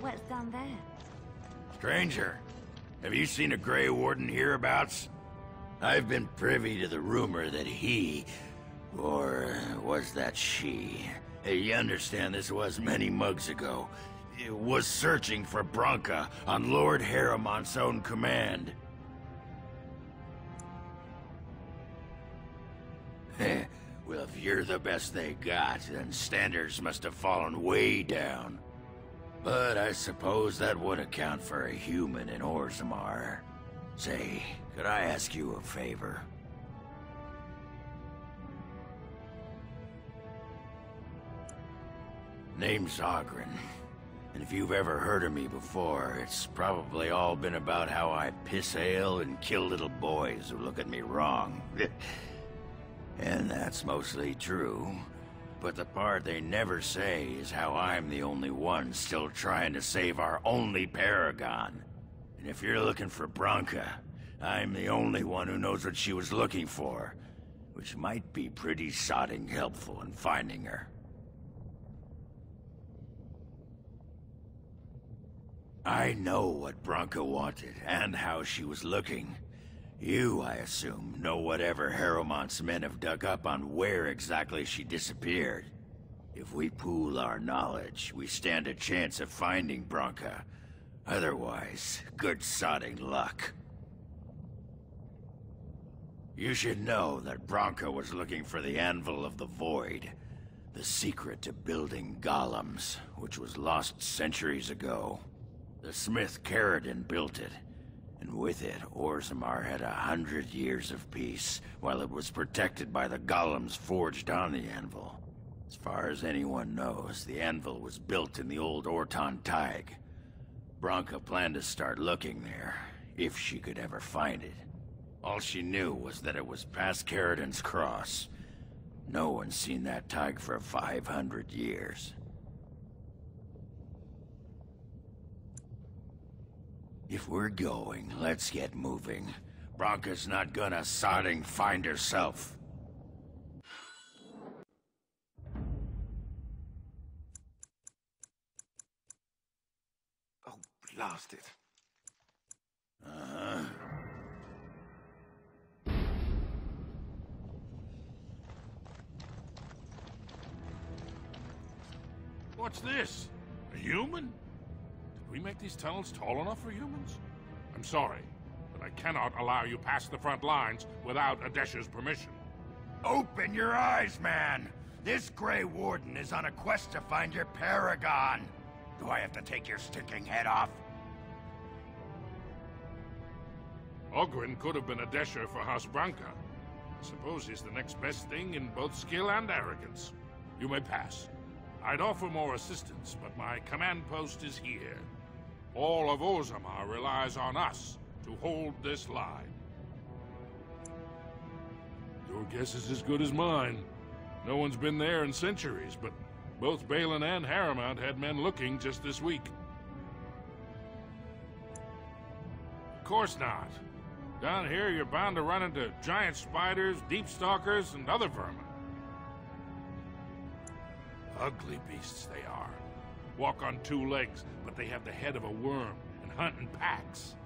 What's down there? Stranger, have you seen a Grey Warden hereabouts? I've been privy to the rumor that he, or uh, was that she? You understand this was many mugs ago. Was searching for Branka on Lord Harrowmont's own command. well, if you're the best they got, then standards must have fallen way down. But I suppose that would account for a human in Orzammar. Say, could I ask you a favor? Name's Oghren. And if you've ever heard of me before, it's probably all been about how I piss ale and kill little boys who look at me wrong. and that's mostly true. But the part they never say is how I'm the only one still trying to save our only Paragon. And if you're looking for Branka, I'm the only one who knows what she was looking for. Which might be pretty sodding helpful in finding her. I know what Branka wanted, and how she was looking. You, I assume, know whatever Harrowmont's men have dug up on where exactly she disappeared. If we pool our knowledge, we stand a chance of finding Branka. Otherwise, good sodding luck. You should know that Branka was looking for the Anvil of the Void, the secret to building golems, which was lost centuries ago. The smith Caridin built it, and with it, Orzammar had a hundred years of peace, while it was protected by the golems forged on the anvil. As far as anyone knows, the anvil was built in the old Ortan Thaig. Branka planned to start looking there, if she could ever find it. All she knew was that it was past Caridin's cross. No one's seen that Thaig for 500 years. If we're going, let's get moving. Branka's not gonna sodding find herself. Oh, blast it. Uh-huh. What's this? A human? We make these tunnels tall enough for humans? I'm sorry, but I cannot allow you past the front lines without Adesha's permission. Open your eyes, man! This Grey Warden is on a quest to find your Paragon! Do I have to take your stinking head off? Oghren could have been Adesha for House Branka. I suppose he's the next best thing in both skill and arrogance. You may pass. I'd offer more assistance, but my command post is here. All of Orzammar relies on us to hold this line. Your guess is as good as mine. No one's been there in centuries, but both Bhelen and Harrowmont had men looking just this week. Of course not. Down here, you're bound to run into giant spiders, deep stalkers, and other vermin. Ugly beasts they are. Walk on two legs, but they have the head of a worm and hunt in packs.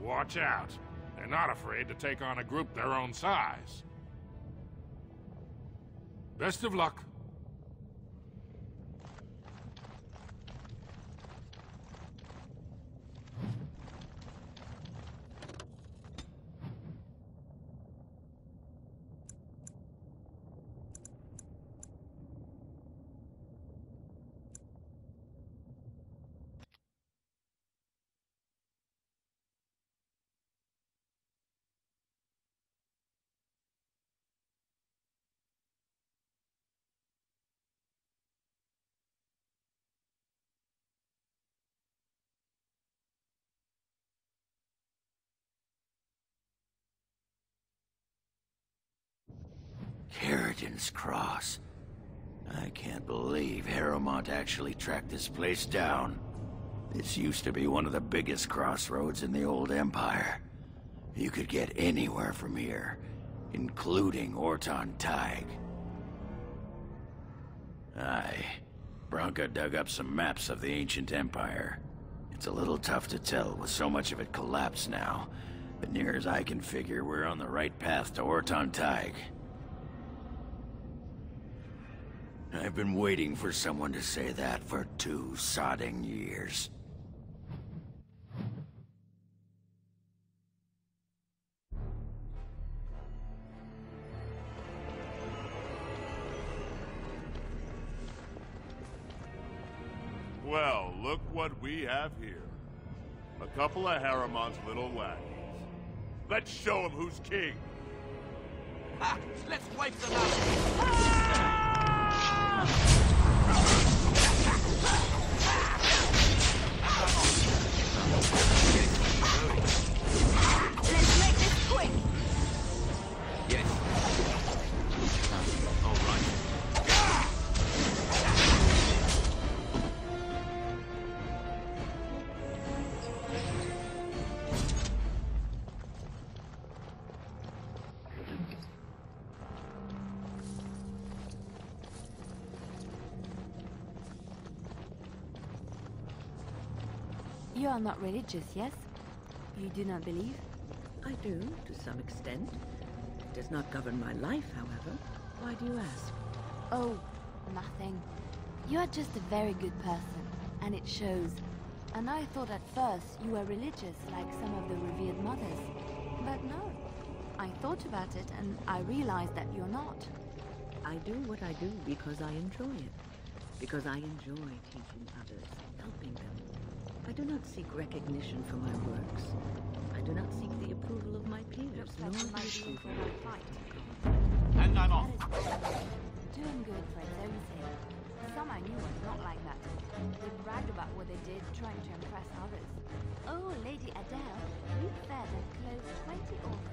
Watch out. They're not afraid to take on a group their own size. Best of luck. Caridin's Cross. I can't believe Harrowmont actually tracked this place down. This used to be one of the biggest crossroads in the old Empire. You could get anywhere from here, including Ortan Thaig. Aye. Branka dug up some maps of the ancient empire. It's a little tough to tell with so much of it collapsed now. But near as I can figure, we're on the right path to Ortan Thaig. I've been waiting for someone to say that for two sodding years. Well, look what we have here. A couple of Harriman's little waggies. Let's show them who's king. Ha! Let's wipe them out! Ah! Vamos. Are not religious, yes? You do not believe? I do, to some extent. It does not govern my life, however. Why do you ask? Oh, nothing. You are just a very good person, and it shows. And I thought at first you were religious, like some of the revered mothers. But no. I thought about it, and I realized that you're not. I do what I do because I enjoy it. Because I enjoy teaching others, helping them. I do not seek recognition for my works. I do not seek the approval of my peers, Looks nor like the you might be for approval a fight. And I'm off. That is good. Doing good for its own sake. Some I knew were not like that. They bragged about what they did, trying to impress others. Oh, Lady Adele, you fed and clothed 20 orphans.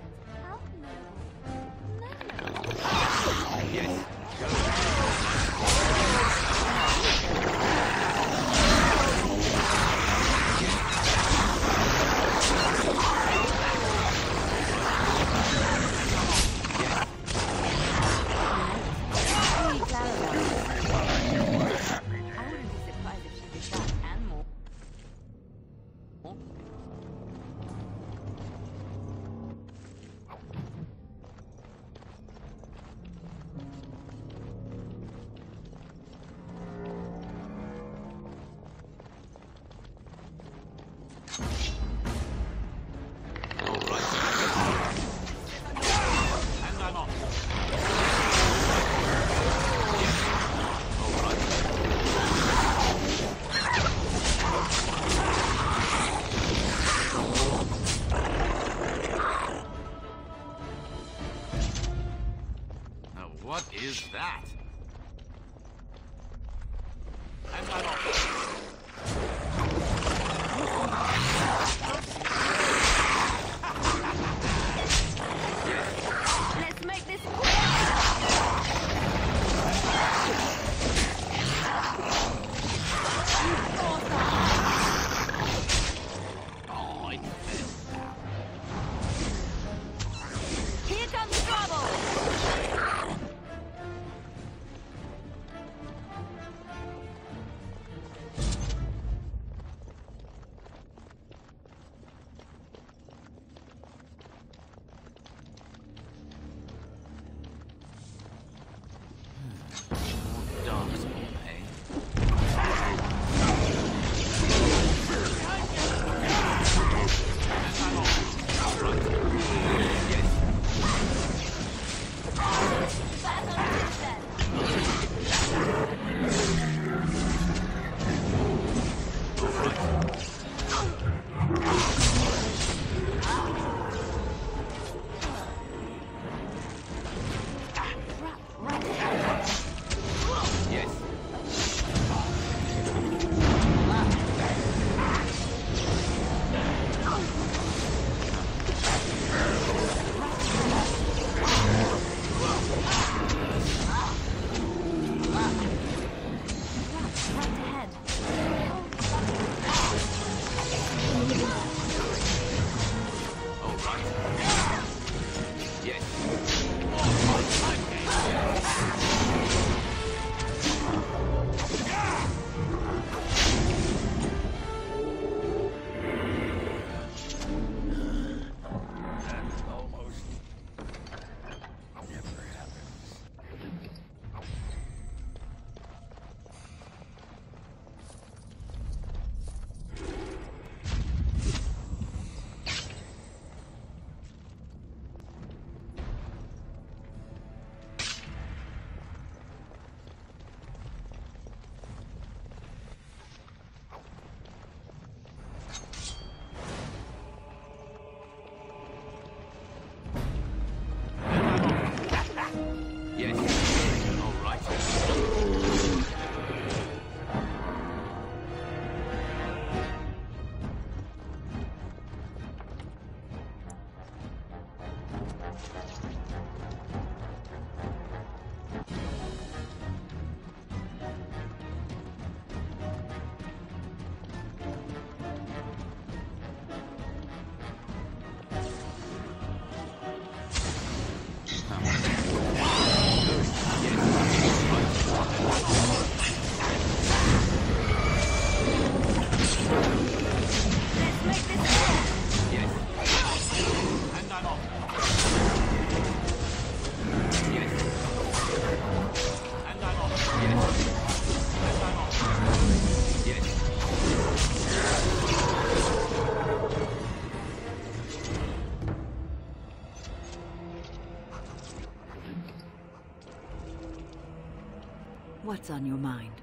On your mind?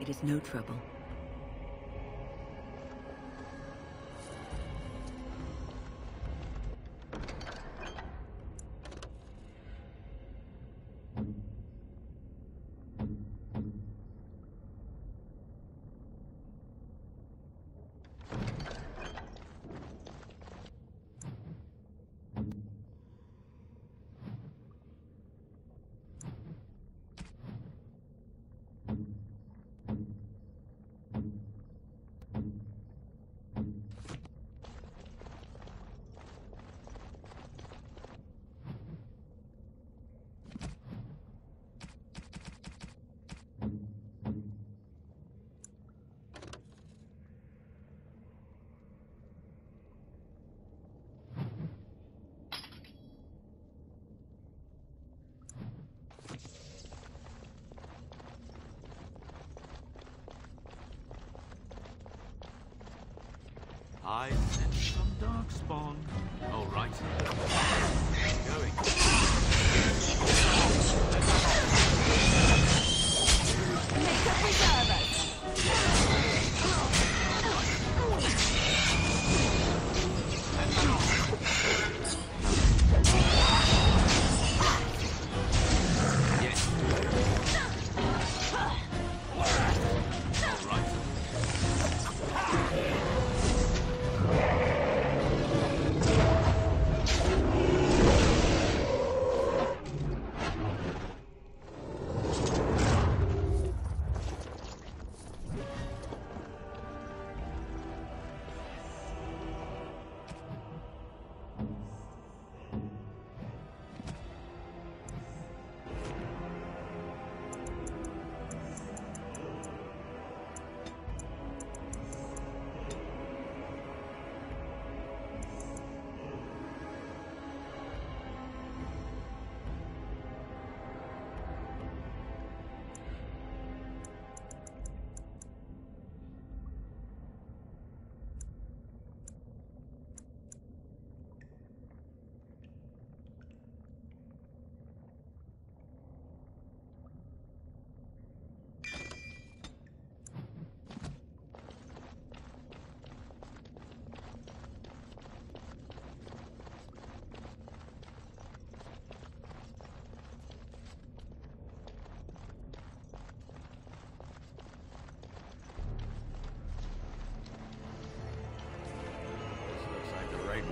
It is no trouble. I sense some darkspawn. All right. Going.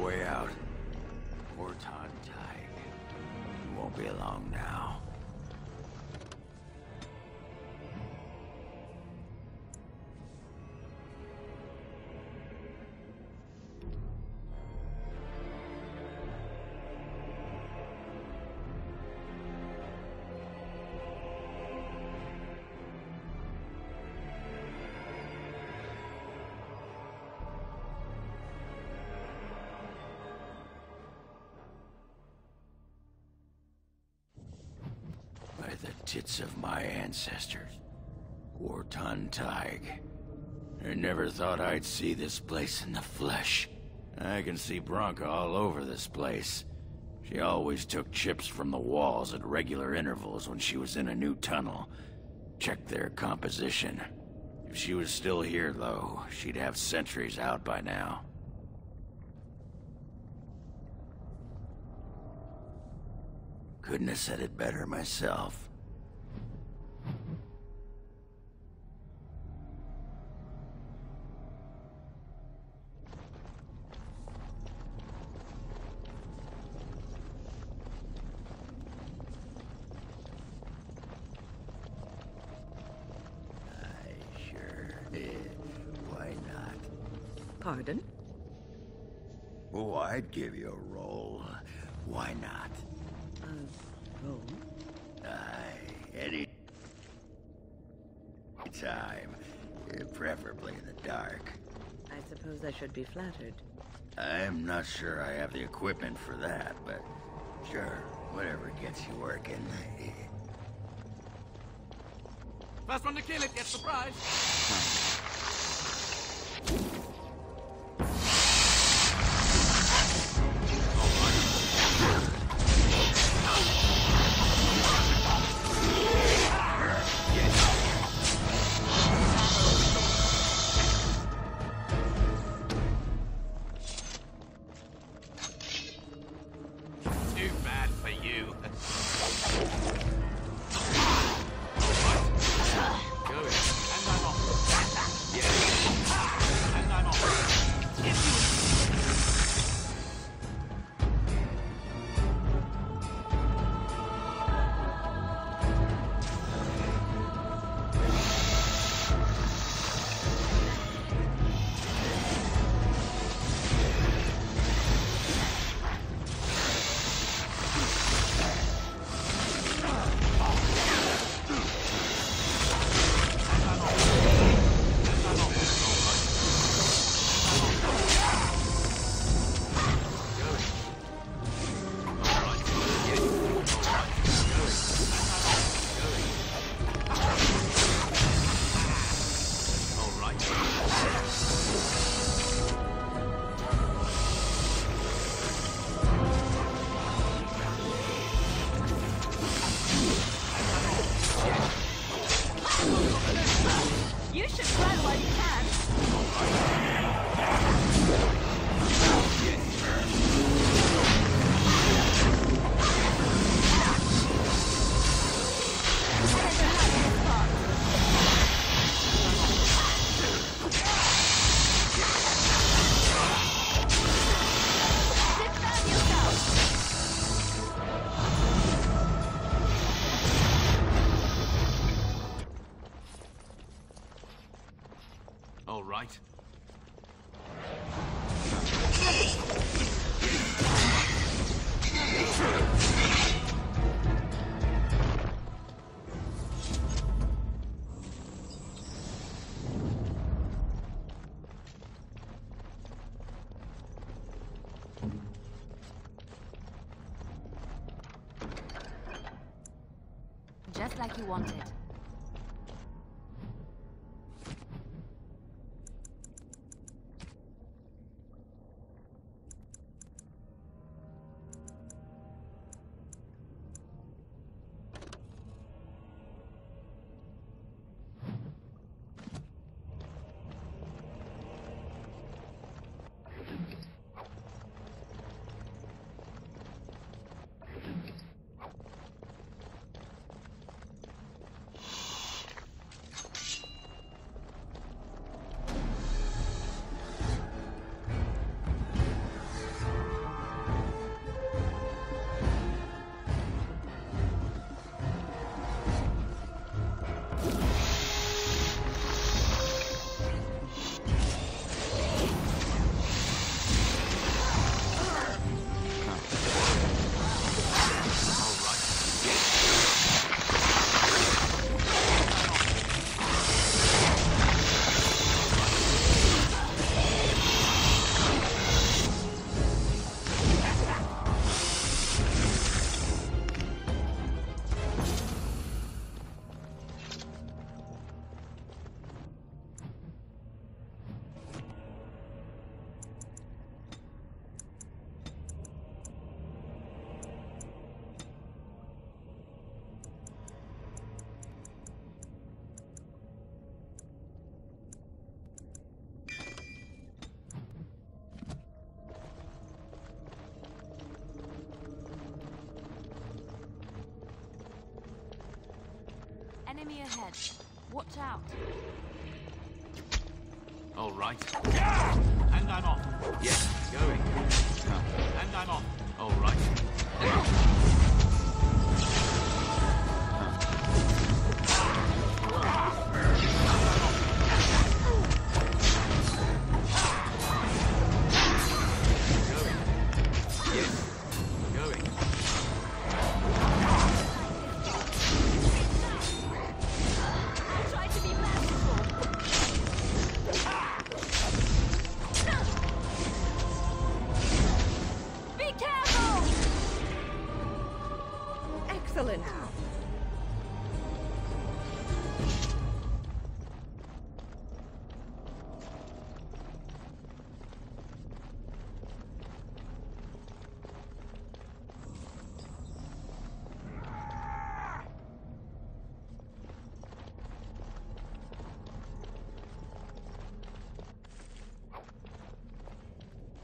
Way out. Ortan Thaig. You won't be along now. Tits of my ancestors. Ortan Thaig. I never thought I'd see this place in the flesh. I can see Branka all over this place. She always took chips from the walls at regular intervals when she was in a new tunnel. Check their composition. If she was still here, though, she'd have sentries out by now. Couldn't have said it better myself. I sure did. Why not? Pardon? Oh, I'd give you a roll. Why not? A roll? Aye, any time. Preferably in the dark. I suppose I should be flattered. I'm not sure I have the equipment for that, but sure, whatever gets you working. First one to kill it gets the prize. wanted. Enemy ahead. Watch out. All right. And I'm off. Yes, going.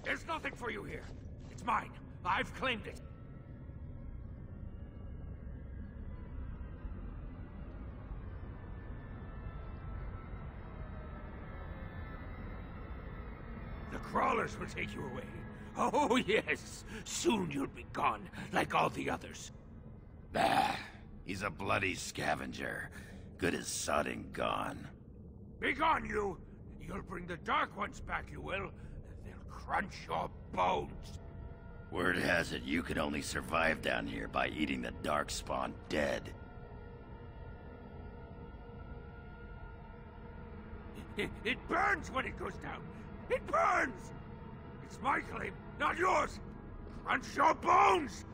There's nothing for you here. It's mine. I've claimed it. The crawlers will take you away. Oh, yes. Soon you'll be gone, like all the others. Bah, he's a bloody scavenger. Good as sodding gone. Be gone, you! You'll bring the Dark Ones back, you will. They'll crunch your bones. Word has it you can only survive down here by eating the Darkspawn dead. It, it burns when it goes down. It burns! It's my claim, not yours! Crunch your bones!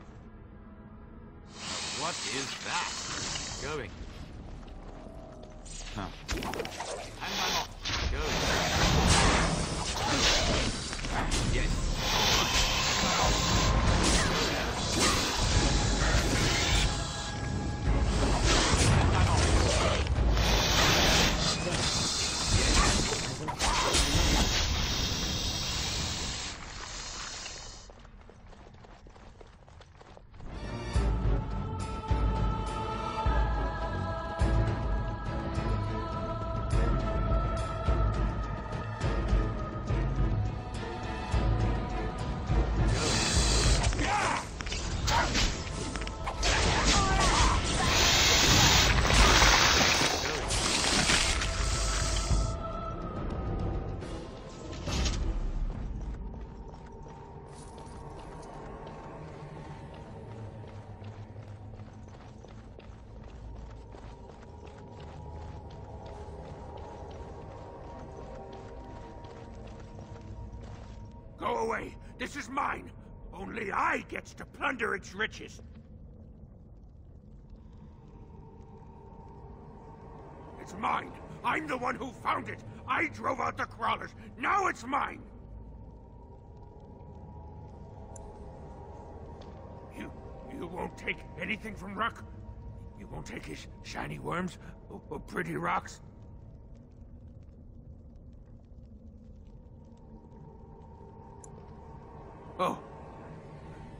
What is that? Going. Huh. And I'm off. Going. Yes. Away. This is mine. Only I gets to plunder its riches. It's mine. I'm the one who found it. I drove out the crawlers. Now it's mine. You... you won't take anything from Ruck? You won't take his shiny worms? Or, or pretty rocks? Oh.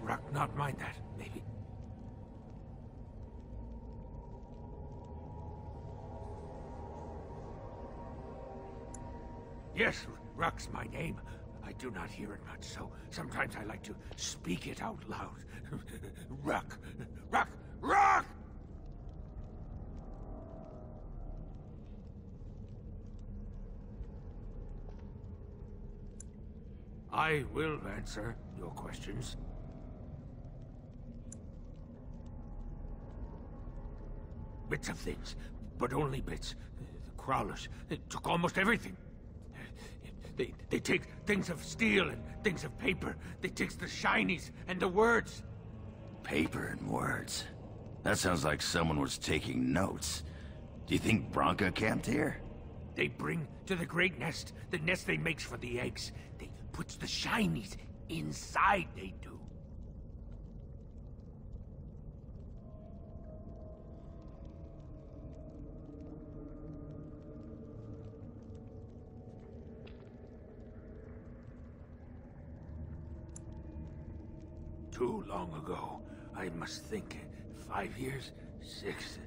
Ruck not mind that, maybe. Yes, Ruck's my name. I do not hear it much, so sometimes I like to speak it out loud. Ruck! Ruck! Ruck! I will answer your questions. Bits of things, but only bits. The crawlers took almost everything. They, they take things of steel and things of paper. They take the shinies and the words. Paper and words. That sounds like someone was taking notes. Do you think Branka camped here? They bring to the great nest, the nest they makes for the eggs. They puts the shinies inside, they do. Too long ago. I must think. Five years? Six?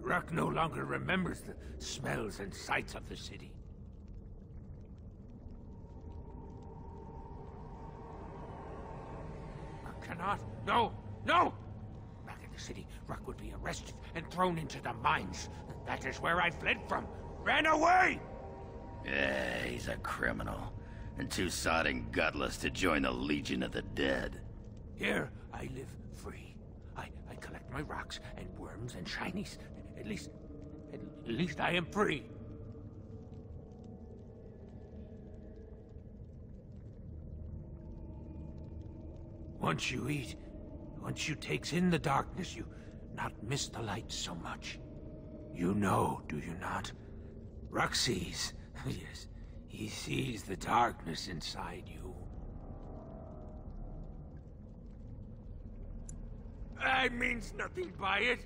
Ruck no longer remembers the smells and sights of the city. Ruck cannot. No! No! Back in the city, Ruck would be arrested and thrown into the mines. That is where I fled from. Ran away! Yeah, he's a criminal. And too sodding gutless to join the Legion of the Dead. Here, I live free. I, I collect my rocks and worms and shinies. At least, at least I am free. Once you eat, once you takes in the darkness, you not miss the light so much. You know, do you not? Ruck sees. yes, he sees the darkness inside you. I means nothing by it.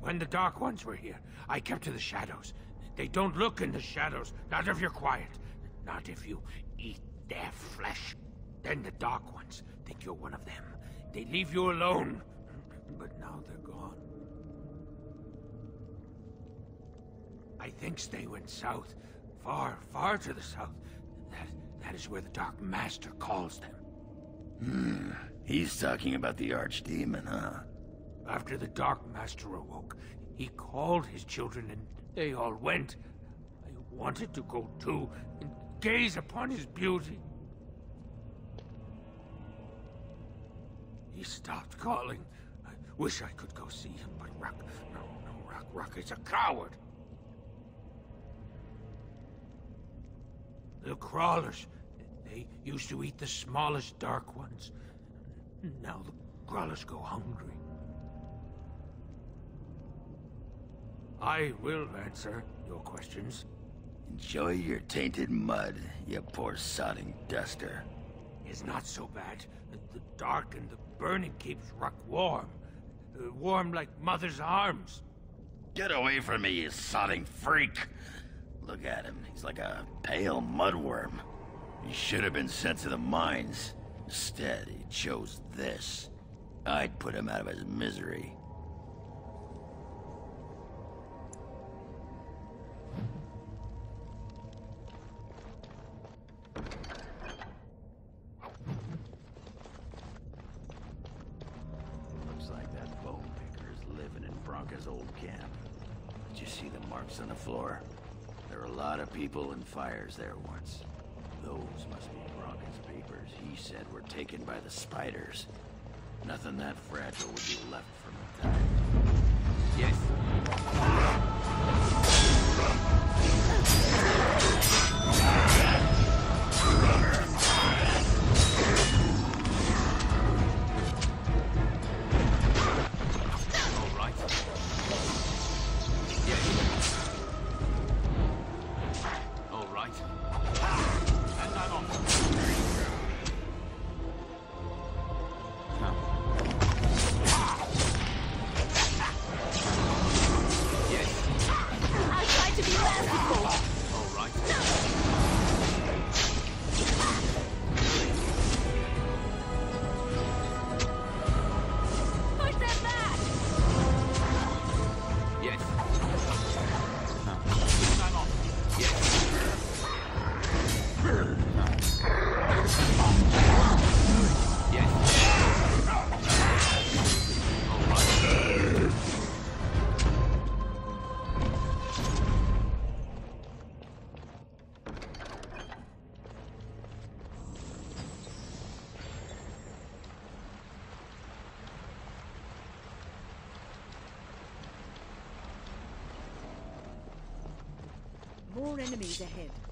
When the Dark Ones were here, I kept to the shadows. They don't look in the shadows, not if you're quiet. Not if you their flesh. Then the Dark Ones think you're one of them. They leave you alone. But now they're gone. I think they went south. Far, far to the south. That, that is where the Dark Master calls them. Hmm. He's talking about the Archdemon, huh? After the Dark Master awoke, he called his children and they all went. I wanted to go too and gaze upon his beauty. He stopped calling. I wish I could go see him, but Ruck, no, no, Ruck, Ruck is a coward. The crawlers, they used to eat the smallest dark ones. Now the crawlers go hungry. I will answer your questions. Enjoy your tainted mud, you poor sodding duster. It's not so bad. The dark and the burning keeps Ruck warm. Uh, warm like mother's arms. Get away from me, you sodding freak! Look at him. He's like a pale mudworm. He should have been sent to the mines. Instead, he chose this. I'd put him out of his misery. Fires there once. Those must be Branka's papers he said were taken by the spiders. Nothing that fragile would be left from the time. Yes. More enemies ahead.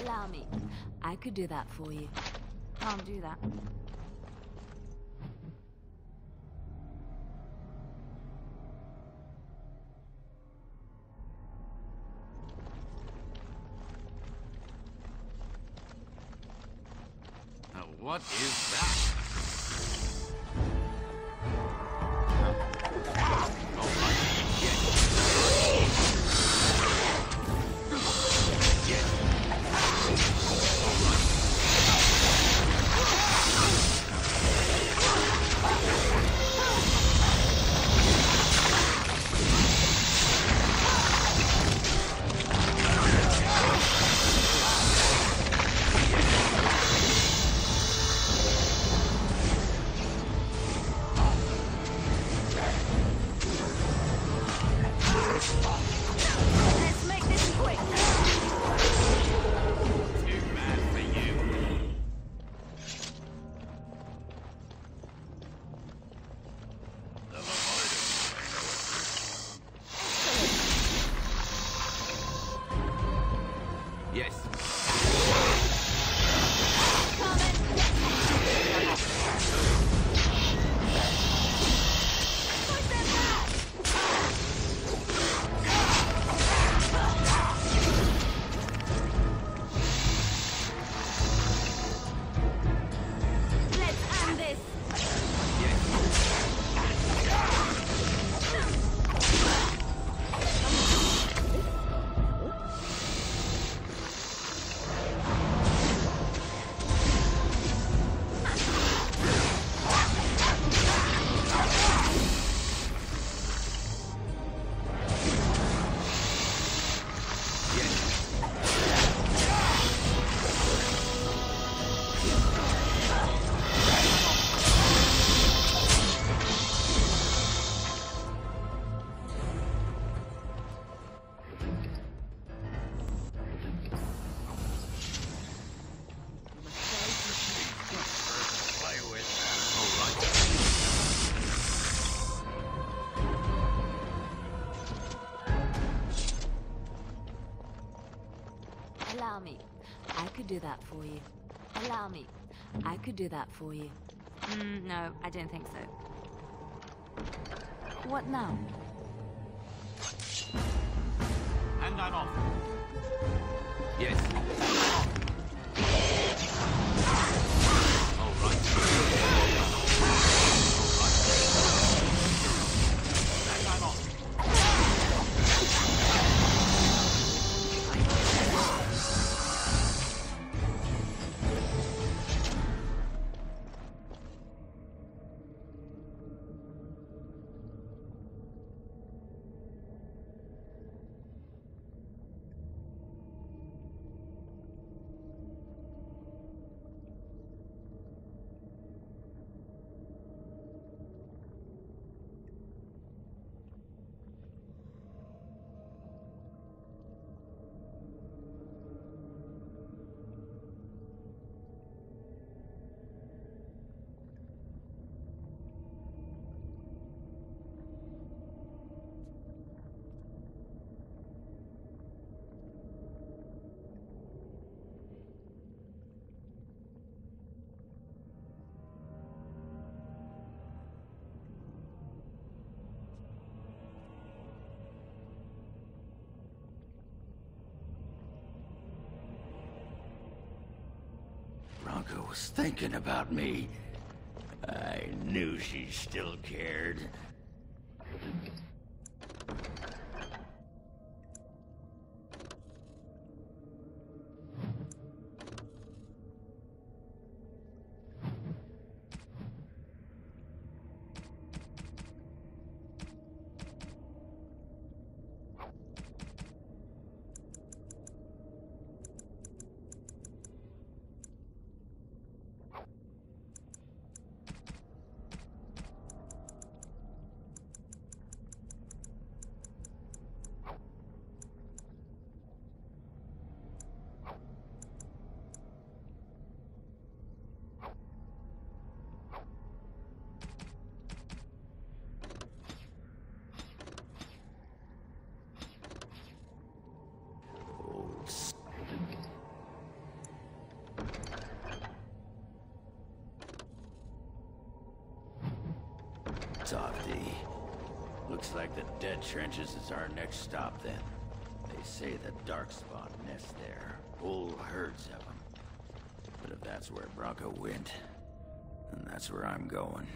Allow me. I could do that for you. Can't do that. Do that for you. Allow me. I could do that for you. Mm, no, I don't think so. What now? And I'm off. Yes. Branka was thinking about me. I knew she still cared. Old s- Softy. Looks like the dead trenches is our next stop then. They say the Darkspawn nest there. Whole herds of them. But if that's where Branka went, then that's where I'm going.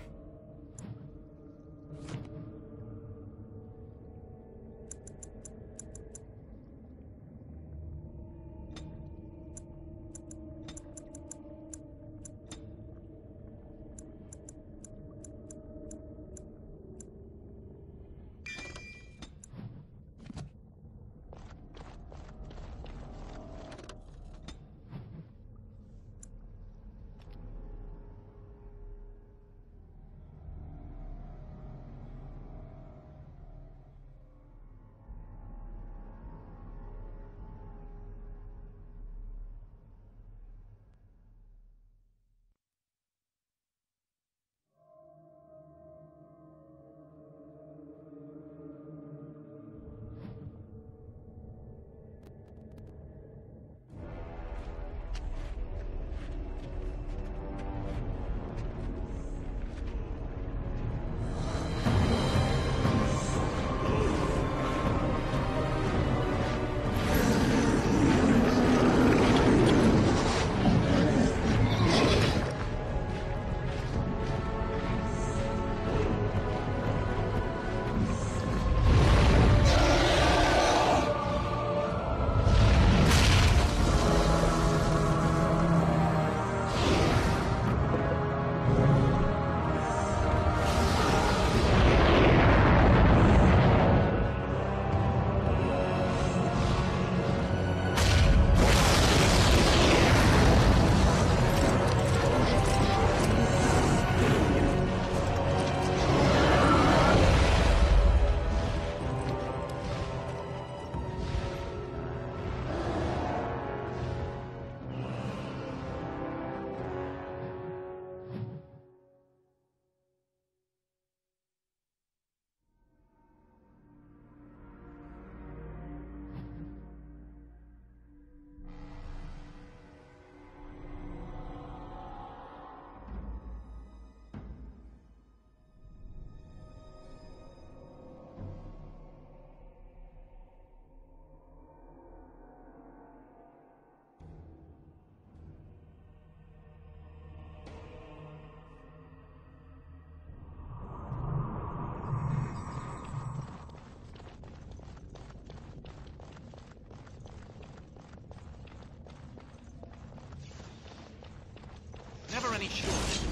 Any shortage